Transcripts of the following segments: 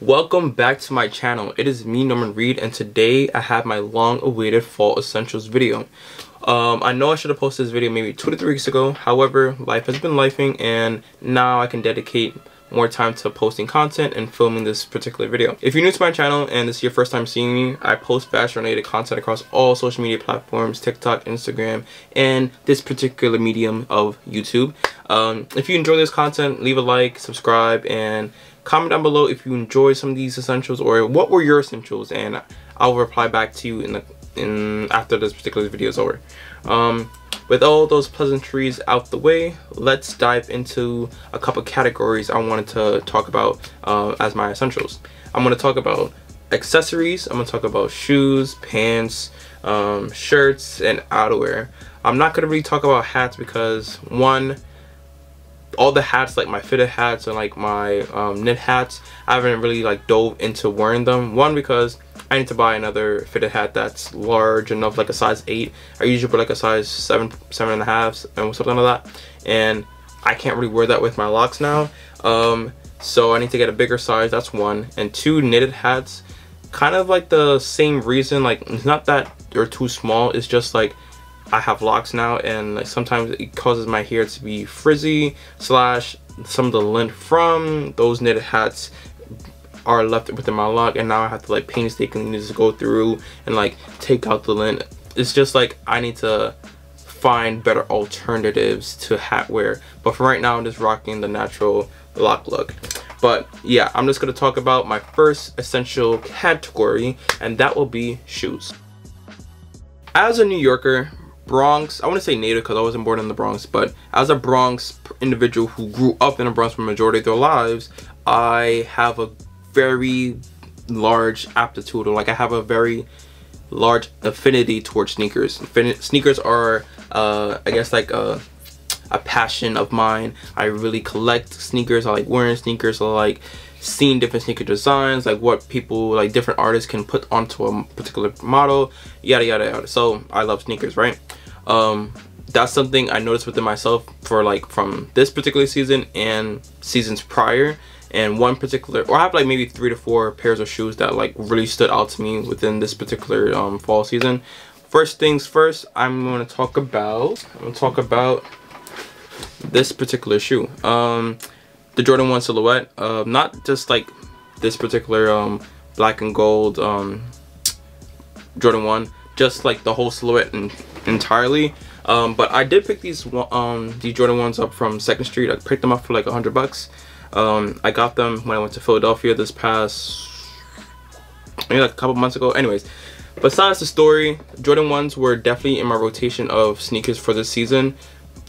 Welcome back to my channel. It is me, Norman Reid, and today I have my long-awaited fall essentials video. Um, I know I should have posted this video maybe two to three weeks ago. However, life has been lifing, and now I can dedicate more time to posting content and filming this particular video. If you're new to my channel and this is your first time seeing me, I post fashion related content across all social media platforms, TikTok, Instagram, and this particular medium of YouTube. Um, if you enjoy this content, leave a like, subscribe, and comment down below if you enjoyed some of these essentials or what were your essentials and I'll reply back to you in the in after this particular video is over. Um, with all those pleasantries out the way, let's dive into a couple categories I wanted to talk about uh, as my essentials. I'm going to talk about accessories, I'm going to talk about shoes, pants, um, shirts, and outerwear. I'm not going to really talk about hats because one, all the hats like my fitted hats and like my um, knit hats I haven't really like dove into wearing them. One because I need to buy another fitted hat that's large enough like a size 8 I usually put like a size 7 seven and a half and something like that. And I can't really wear that with my locks now. Um, so I need to get a bigger size that's one. And two knitted hats kind of like the same reason like it's not that they're too small it's just like I have locks now and like sometimes it causes my hair to be frizzy slash some of the lint from those knitted hats are left within my lock and now I have to like painstakingly just go through and like take out the lint. It's just like I need to find better alternatives to hat wear but for right now I'm just rocking the natural lock look but yeah I'm just gonna talk about my first essential category and that will be shoes as a New Yorker Bronx, I want to say native because I wasn't born in the Bronx, but as a Bronx individual who grew up in the Bronx for the majority of their lives, I have a very large aptitude, or like I have a very large affinity towards sneakers. Sneakers are, uh, I guess, like a, a passion of mine. I really collect sneakers. I like wearing sneakers. I like seeing different sneaker designs, like what people, like different artists can put onto a particular model, yada yada yada. So I love sneakers, right? Um, that's something I noticed within myself for like from this particular season and seasons prior and one particular or I have like maybe three to four pairs of shoes that like really stood out to me within this particular um, fall season first things first I'm going to talk about I'm going to talk about this particular shoe um, the Jordan 1 silhouette. Uh, not just like this particular um, black and gold um, Jordan 1, just like the whole silhouette in, entirely. Um, but I did pick these um, Jordan 1s up from 2nd Street. I picked them up for like a 100 bucks. Um, I got them when I went to Philadelphia this past, maybe like a couple months ago. Anyways, besides the story, Jordan 1s were definitely in my rotation of sneakers for this season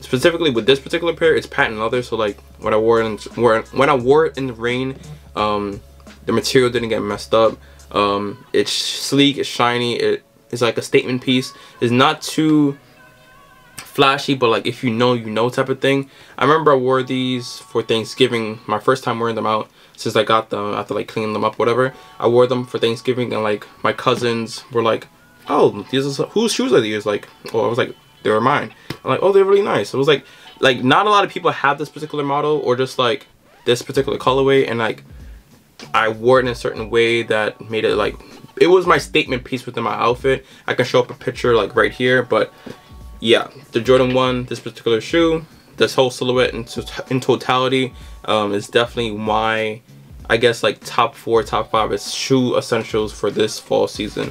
specifically with this particular pair it's patent leather so like when i wore it in, when i wore it in the rain um the material didn't get messed up. Um it's sleek it's shiny it is like a statement piece. It's not too flashy but like if you know you know type of thing. I remember i wore these for thanksgiving my first time wearing them out since i got them after like cleaning them up whatever. I wore them for thanksgiving and like my cousins were like oh these are whose shoes are these? Like oh i was like they were mine. I'm like, oh, they're really nice. It was like, like not a lot of people have this particular model or just like this particular colorway, and like I wore it in a certain way that made it like it was my statement piece within my outfit. I can show up a picture like right here, but yeah, the Jordan 1, this particular shoe, this whole silhouette in, to in totality um, is definitely my, I guess like top four, top five is shoe essentials for this fall season.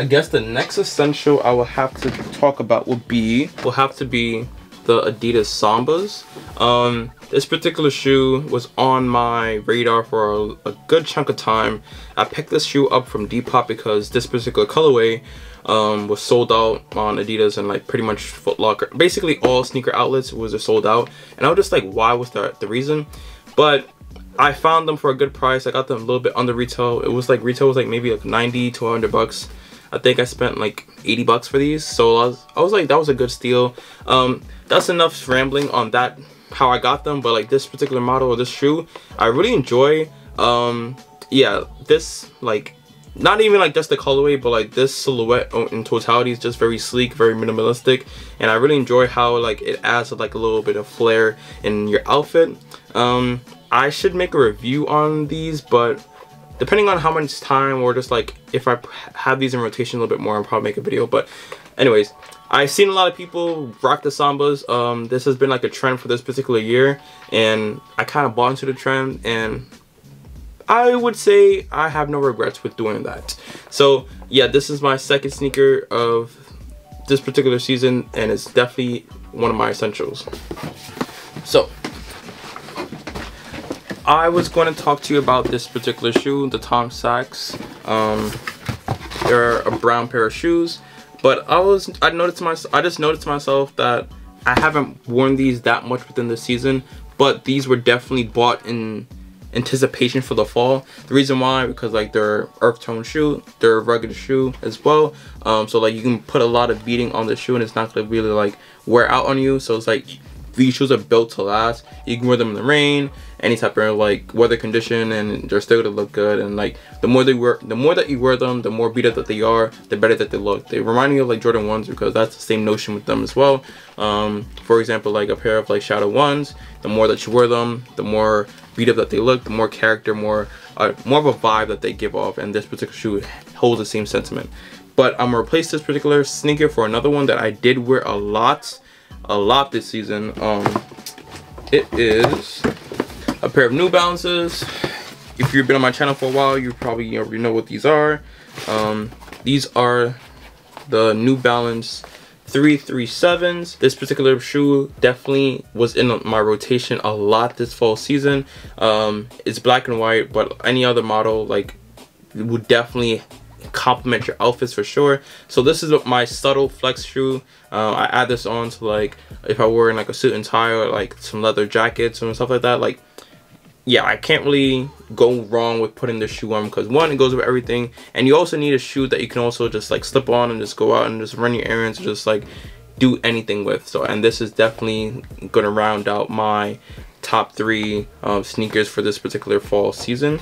I guess the next essential I will have to talk about will be, will have to be the Adidas Sambas. Um, this particular shoe was on my radar for a, a, good chunk of time. I picked this shoe up from Depop because this particular colorway um, was sold out on Adidas and like pretty much Foot Locker. Basically all sneaker outlets was sold out. And I was just like, why was that the reason? But I found them for a good price. I got them a little bit under retail. It was like retail was like maybe like 90 to 100 bucks. I think I spent like 80 bucks for these. So I was, I was like, that was a good steal. Um, that's enough rambling on that, how I got them. But like this particular model or this shoe, I really enjoy. Um, yeah, this like, not even like just the colorway, but like this silhouette in totality is just very sleek, very minimalistic. And I really enjoy how like it adds like a little bit of flair in your outfit. Um, I should make a review on these, but depending on how much time or just like if I have these in rotation a little bit more, I'll probably make a video. But anyways, I've seen a lot of people rock the Sambas. Um, this has been like a trend for this particular year and I kind of bought into the trend and I would say I have no regrets with doing that. So yeah, this is my second sneaker of this particular season and it's definitely one of my essentials. So I was going to talk to you about this particular shoe, the Tom Sachs. Um, they're a brown pair of shoes, but I was I noticed myself I just noticed myself that I haven't worn these that much within the season, but these were definitely bought in anticipation for the fall. The reason why, because like they're earth tone shoe, they're a rugged shoe as well. Um, so like you can put a lot of beating on the shoe and it's not gonna really like wear out on you. So it's like these shoes are built to last. You can wear them in the rain, any type of like weather condition, and they're still gonna look good. And like the more they wear, the more that you wear them, the more beat up that they are, the better that they look. They remind me of like Jordan ones because that's the same notion with them as well. Um, for example, like a pair of like Shadow ones, the more that you wear them, the more beat up that they look, the more character, more uh, more of a vibe that they give off. And this particular shoe holds the same sentiment. But I'm gonna replace this particular sneaker for another one that I did wear a lot a lot this season. Um, it is a pair of New Balances. If you've been on my channel for a while, you probably already know what these are. Um, these are the New Balance 337s. This particular shoe definitely was in my rotation a lot this fall season. Um, it's black and white, but any other model like would definitely complement your outfits for sure. So this is my subtle flex shoe. Uh, I add this on to like if I were in like a suit and tie or like some leather jackets and stuff like that. Like yeah, I can't really go wrong with putting this shoe on because one, it goes with everything, and you also need a shoe that you can also just like slip on and just go out and just run your errands or just like do anything with. So and this is definitely gonna round out my top three um, sneakers for this particular fall season.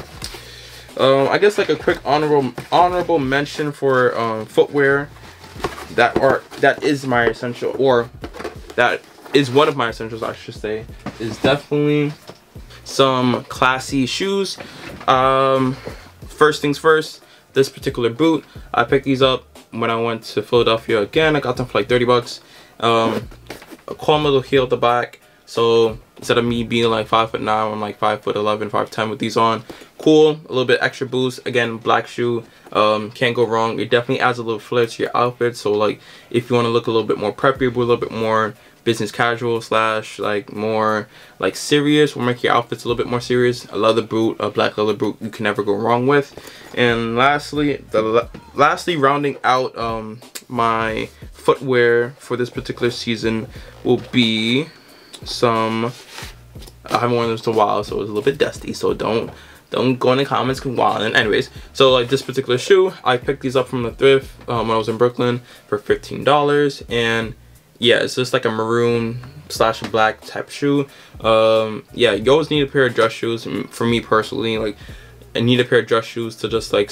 Um, I guess like a quick honorable honorable mention for um, footwear that are that is my essential or that is one of my essentials I should say is definitely some classy shoes. Um, first things first, this particular boot I picked these up when I went to Philadelphia again. I got them for like 30 bucks. Um, a calm little heel at the back. So instead of me being like five foot nine, I'm like five foot 11, five ten with these on. Cool, a little bit extra boost. Again, black shoe, um, can't go wrong. It definitely adds a little flair to your outfit. So like, if you want to look a little bit more preppy, a little bit more business casual slash like more like serious will make your outfits a little bit more serious a leather boot a black leather boot you can never go wrong with and lastly the lastly rounding out um my footwear for this particular season will be some I haven't worn this in a while so it's a little bit dusty so don't don't go in the comments while and anyways so like this particular shoe I picked these up from the thrift um, when I was in Brooklyn for $15 and yeah it's just like a maroon slash black type shoe. Um yeah you always need a pair of dress shoes for me personally like I need a pair of dress shoes to just like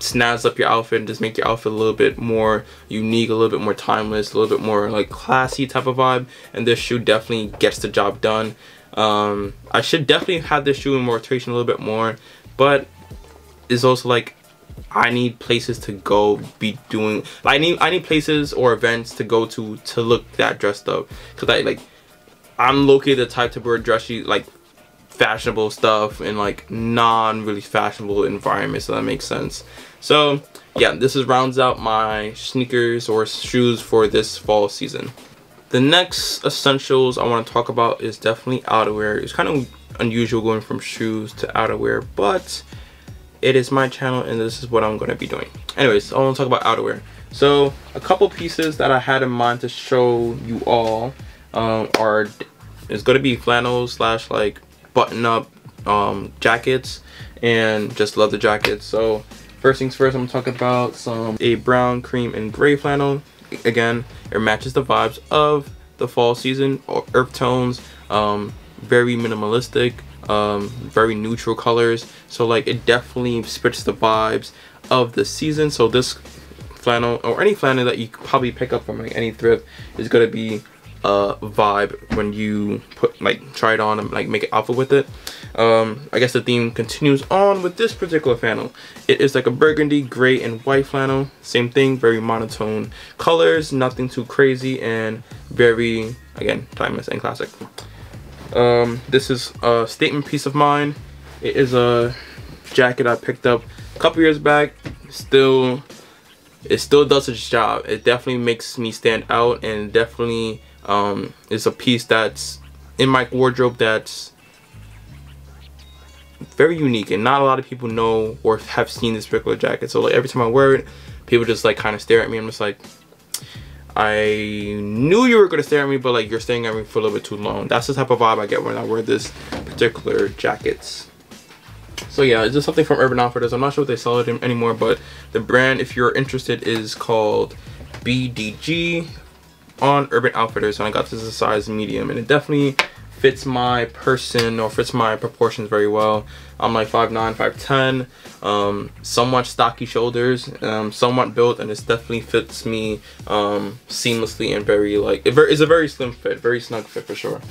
snazz up your outfit and just make your outfit a little bit more unique, a little bit more timeless, a little bit more like classy type of vibe. And this shoe definitely gets the job done. Um, I should definitely have this shoe in rotation a little bit more, but it's also like I need places to go be doing I need I need places or events to go to to look that dressed up because I like I'm located the type to wear dressy like fashionable stuff in like non really fashionable environments so that makes sense so yeah, this is rounds out my sneakers or shoes for this fall season. The next essentials I want to talk about is definitely outerwear. It's kind of unusual going from shoes to outerwear, but it is my channel and this is what I'm going to be doing. Anyways, I want to talk about outerwear. So a couple pieces that I had in mind to show you all um, are, it's going to be flannels slash like button up um, jackets and just love the jackets. So First things first, I'm talking about some a brown, cream, and gray flannel. Again, it matches the vibes of the fall season or earth tones. Um, very minimalistic, um, very neutral colors. So like it definitely spits the vibes of the season. So this flannel or any flannel that you probably pick up from like any thrift is gonna be uh, vibe when you put like try it on and like make an outfit with it. Um, I guess the theme continues on with this particular flannel. It is like a burgundy, gray, and white flannel. Same thing, very monotone colors, nothing too crazy, and very, again, timeless and classic. Um, this is a statement piece of mine. It is a jacket I picked up a couple years back. Still, it still does its job. It definitely makes me stand out and definitely um, is a piece that's in my wardrobe that's very unique and not a lot of people know or have seen this particular jacket. So like every time I wear it, people just like kind of stare at me. I'm just like, I knew you were gonna stare at me, but like you're staring at me for a little bit too long. That's the type of vibe I get when I wear this particular jackets. So yeah, it's just something from Urban Outfitters. I'm not sure if they sell it anymore, but the brand, if you're interested, is called BDG on Urban Outfitters. And I got this as a size medium, and it definitely fits my person or fits my proportions very well. I'm like 5'9", 5'10", um, somewhat stocky shoulders, um, somewhat built, and this definitely fits me um, seamlessly and very like, it it's a very slim fit, very snug fit for sure.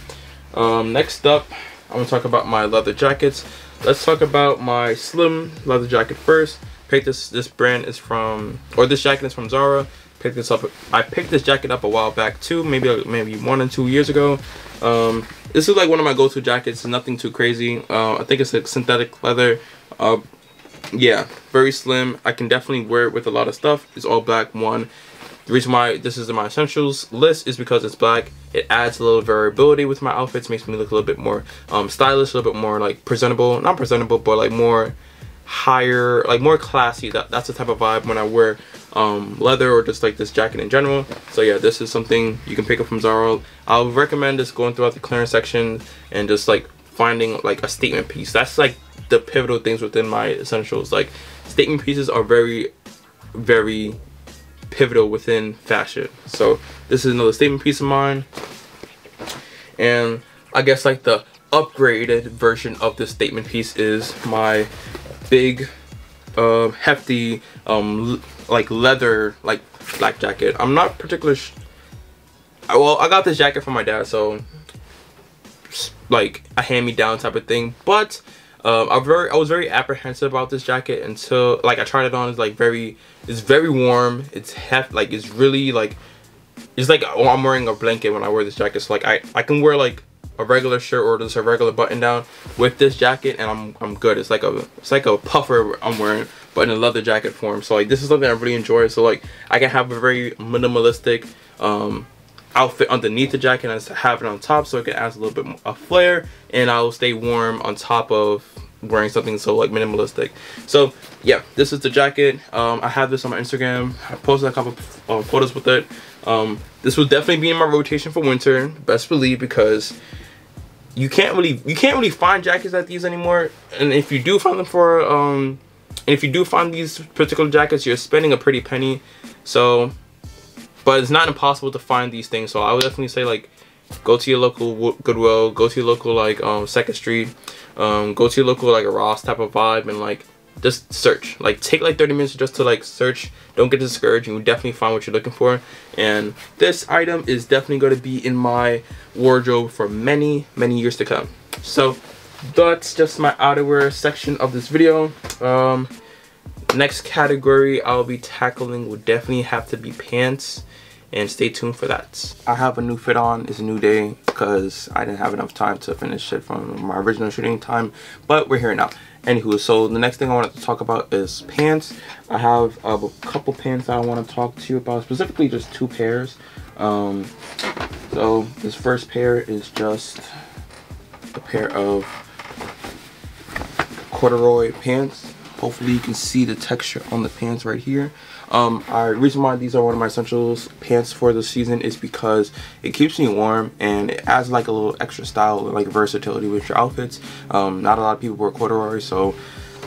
Um, next up, I'm gonna talk about my leather jackets. Let's talk about my slim leather jacket first. Pick this, this brand is from, or this jacket is from Zara picked this up. I picked this jacket up a while back too, maybe maybe one and two years ago. Um, this is like one of my go-to jackets. Nothing too crazy. Uh, I think it's a synthetic leather. Uh, yeah, very slim. I can definitely wear it with a lot of stuff. It's all black. One. The reason why this is in my essentials list is because it's black. It adds a little variability with my outfits. Makes me look a little bit more um, stylish, a little bit more like presentable. Not presentable, but like more higher, like more classy. That That's the type of vibe when I wear um, leather or just like this jacket in general. So yeah, this is something you can pick up from Zara. I'll recommend just going throughout the clearance section and just like finding like a statement piece. That's like the pivotal things within my essentials. Like statement pieces are very, very pivotal within fashion. So this is another statement piece of mine. And I guess like the upgraded version of this statement piece is my big uh, hefty um, like leather like black jacket. I'm not particularly. well, I got this jacket from my dad, so like a hand-me-down type of thing. But um, I very I was very apprehensive about this jacket until like I tried it on. It's like very it's very warm. It's heft like it's really like it's like oh, I'm wearing a blanket when I wear this jacket. So like I I can wear like a regular shirt or just a regular button down with this jacket and I'm I'm good. It's like a it's like a puffer I'm wearing but in a leather jacket form. So like this is something I really enjoy. So like I can have a very minimalistic um outfit underneath the jacket and have it on top so it can add a little bit more a flair and I'll stay warm on top of wearing something so like minimalistic so yeah this is the jacket um, I have this on my Instagram I posted a couple of uh, photos with it um, this will definitely be in my rotation for winter best believe because you can't really you can't really find jackets like these anymore. And if you do find them for um and if you do find these particular jackets you're spending a pretty penny. So but it's not impossible to find these things. So i would definitely say like go to your local goodwill go to your local like um second street um go to your local like a ross type of vibe and like just search. Like take like 30 minutes just to like search. Don't get discouraged. You will definitely find what you're looking for. And this item is definitely going to be in my wardrobe for many many years to come. So that's just my outerwear section of this video. Um next category i'll be tackling will definitely have to be pants. And stay tuned for that. I have a new fit on. It's a new day because i didn't have enough time to finish it from my original shooting time but we're here now Anywho, so the next thing I wanted to talk about is pants. I have uh, a couple pants that I want to talk to you about, specifically just two pairs. Um, so this first pair is just a pair of corduroy pants. Hopefully you can see the texture on the pants right here. Um, I, reason why these are one of my essentials pants for the season is because it keeps me warm and it adds like a little extra style like versatility with your outfits. Um, not a lot of people wear corduroy, so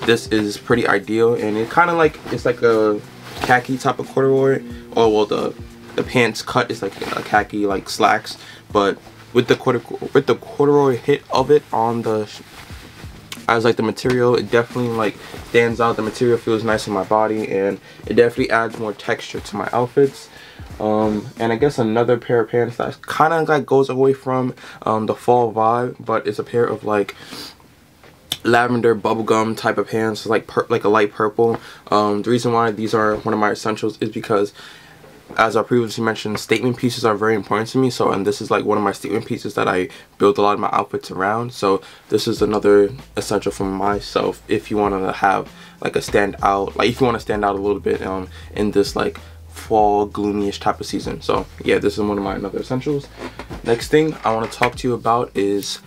this is pretty ideal. And it kind of like it's like a khaki type of corduroy. Oh well, the the pants cut is like a khaki like slacks, but with the corduroy with the corduroy hit of it on the as like the material it definitely like stands out the material feels nice in my body and it definitely adds more texture to my outfits Um, and I guess another pair of pants that kind of like goes away from um, the fall vibe, but it's a pair of like lavender bubblegum type of pants, like like a light purple. Um, the reason why these are one of my essentials is because as I previously mentioned, statement pieces are very important to me. So, and this is like one of my statement pieces that I build a lot of my outfits around. So, this is another essential for myself. If you want to have like a stand out, like if you want to stand out a little bit um in this like fall gloomyish type of season. So, yeah, this is one of my another essentials. Next thing I want to talk to you about is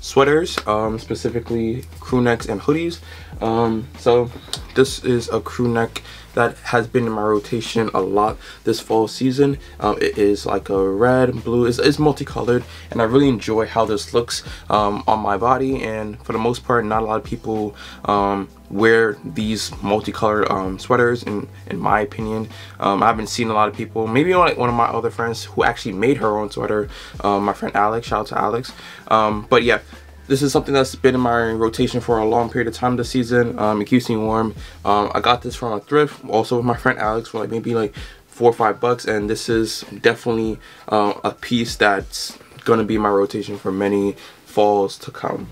sweaters, um, specifically crew necks and hoodies. Um, so this is a crew neck that has been in my rotation a lot this fall season. Um, it is like a red, blue, it's, it's, multicolored and I really enjoy how this looks um, on my body and for the most part not a lot of people um, wear these multicolored um, sweaters in, in my opinion. Um, I haven't seen a lot of people, maybe like one of my other friends who actually made her own sweater, um, my friend Alex, shout out to Alex. but yeah, this is something that's been in my rotation for a long period of time this season. Um, it keeps me warm. Um, I got this from a thrift, also with my friend Alex for like maybe like four or five bucks. And this is definitely uh, a piece that's gonna be my rotation for many falls to come.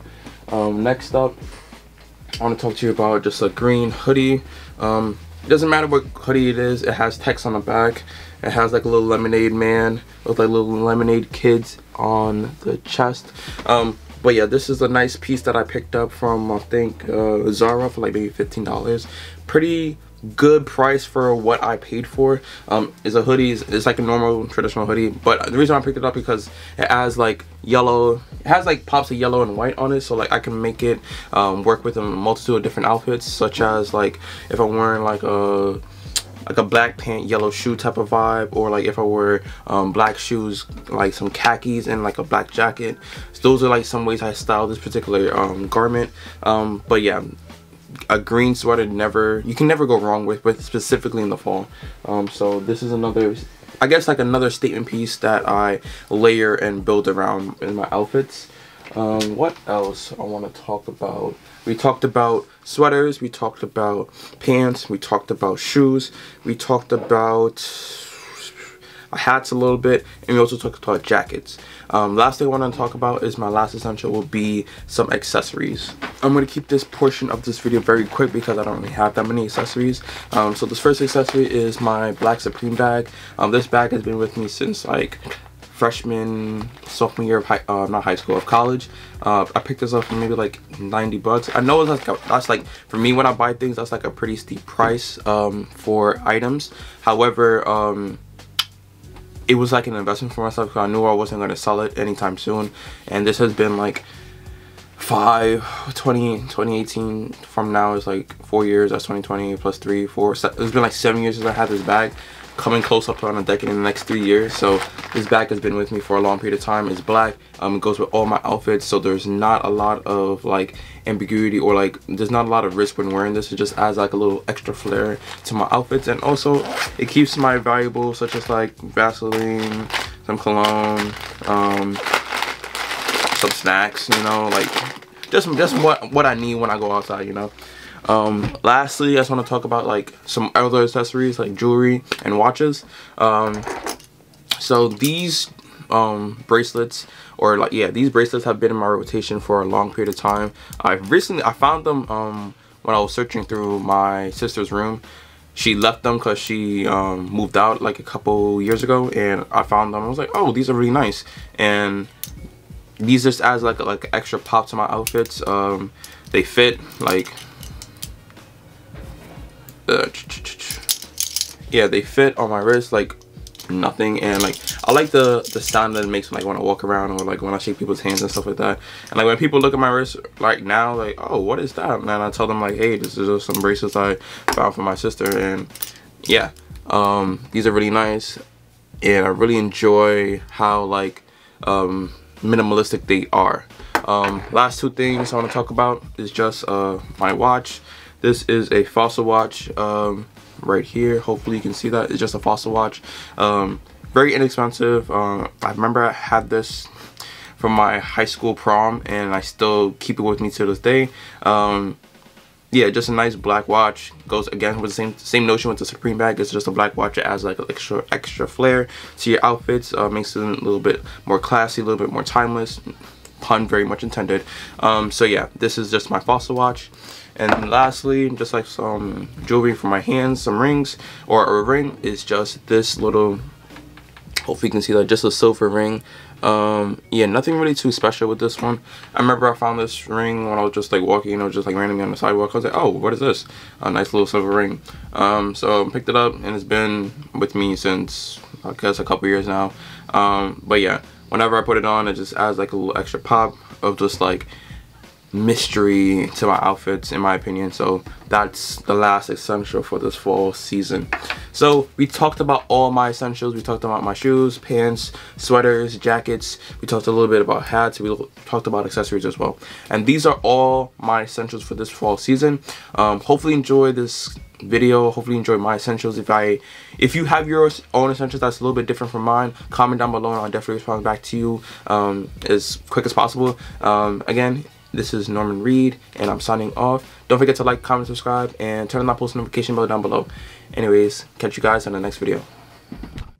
Um, next up, I want to talk to you about just a green hoodie. Um, it doesn't matter what hoodie it is, it has text on the back. It has like a little lemonade man with like little lemonade kids on the chest. Um, but yeah this is a nice piece that i picked up from i think uh, zara for like maybe 15 dollars pretty good price for what I paid for. Um, is a hoodie. It's like a normal traditional hoodie, but the reason I picked it up because it has like yellow. It has like pops of yellow and white on it, so like I can make it um, work with a multitude of different outfits, such as like if I'm wearing like a like a black pant yellow shoe type of vibe or like if I wear um, black shoes like some khakis and like a black jacket. So those are like some ways I style this particular um, garment. Um, but yeah a green sweater never you can never go wrong with but specifically in the fall. Um, so this is another I guess like another statement piece that I layer and build around in my outfits um, what else I want to talk about we talked about sweaters, we talked about pants, we talked about shoes, we talked about hats a little bit, and we also talked about jackets. Um, last thing I want to talk about is my last essential will be some accessories. I'm going to keep this portion of this video very quick because I don't really have that many accessories. Um, so this first accessory is my black Supreme bag. Um, this bag has been with me since like freshman, sophomore year of high, uh, not high school, of college. Uh, I picked this up for maybe like 90 bucks. I know like, that's like, for me when I buy things, that's like a pretty steep price um, for items. However, um, it was like an investment for myself because I knew I wasn't going to sell it anytime soon. And this has been like five 20 2018 from now is like four years that's 2020 plus three four it's been like seven years since i had this bag coming close up on a decade in the next three years. So this bag has been with me for a long period of time. It's black. Um it goes with all my outfits. So there's not a lot of like ambiguity or like there's not a lot of risk when wearing this. It just adds like a little extra flair to my outfits. And also it keeps my valuables such as like vaseline some cologne um some snacks you know like just just what what i need when i go outside you know um, lastly, I just want to talk about like some other accessories like jewelry and watches. Um, so these um, bracelets or like yeah these bracelets have been in my rotation for a long period of time. I recently I found them um, when I was searching through my sister's room. She left them because she um, moved out like a couple years ago and I found them. I was like oh these are really nice and these just adds like like extra pop to my outfits. Um, they fit like uh, yeah they fit on my wrist like nothing. And like I like the the sound that it makes like when I walk around or like when I shake people's hands and stuff like that. And like when people look at my wrist like now like oh what is that? And I tell them like hey this is just some bracelets I found for my sister. And yeah um these are really nice. And I really enjoy how like um minimalistic they are. Um last two things I want to talk about is just uh my watch this is a fossil watch um, right here. Hopefully you can see that. It's just a fossil watch. Um, very inexpensive. Uh, I remember I had this from my high school prom and I still keep it with me to this day. Um, yeah, just a nice black watch. Goes again with the same same notion with the Supreme bag. It's just a black watch. It adds like an extra extra flair to your outfits. Uh, makes it a little bit more classy, a little bit more timeless. Pun very much intended. Um, so yeah, this is just my fossil watch. And lastly, just like some jewelry for my hands, some rings, or a ring is just this little, hopefully you can see that, just a silver ring. Um yeah nothing really too special with this one. I remember i found this ring when i was just like walking you know just like randomly on the sidewalk. I was like oh what is this? A nice little silver ring. Um so I picked it up and it's been with me since i guess a couple years now. Um but yeah whenever i put it on it just adds like a little extra pop of just like mystery to my outfits in my opinion. So that's the last essential for this fall season. So we talked about all my essentials. We talked about my shoes pants sweaters jackets. We talked a little bit about hats. We talked about accessories as well. And these are all my essentials for this fall season. Um, hopefully enjoy this video. Hopefully enjoy my essentials. If i if you have your own essentials that's a little bit different from mine comment down below and i'll definitely respond back to you um, as quick as possible. Um, again this is Norman Reid, and I'm signing off. Don't forget to like, comment, subscribe, and turn on that post notification bell down below. Anyways, catch you guys on the next video.